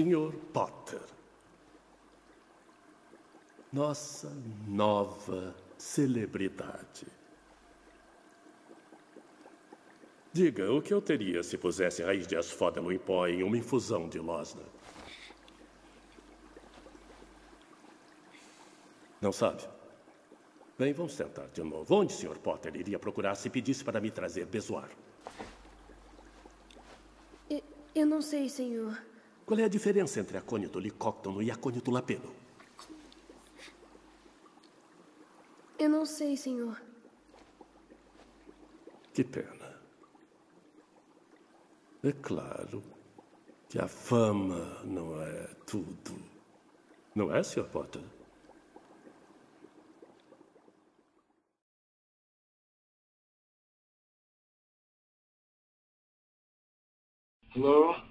Sr. Potter. Nossa nova celebridade. Diga, o que eu teria se pusesse raiz de asfódamo em pó em uma infusão de losna? Não sabe? Bem, vamos tentar de novo. Onde Sr. Potter iria procurar se pedisse para me trazer bezoar? Eu, eu não sei, senhor. Qual é a diferença entre acônito licóctono e acônito lapelo? Eu não sei, senhor. Que pena. É claro que a fama não é tudo. Não é, Sr. Potter? Hello?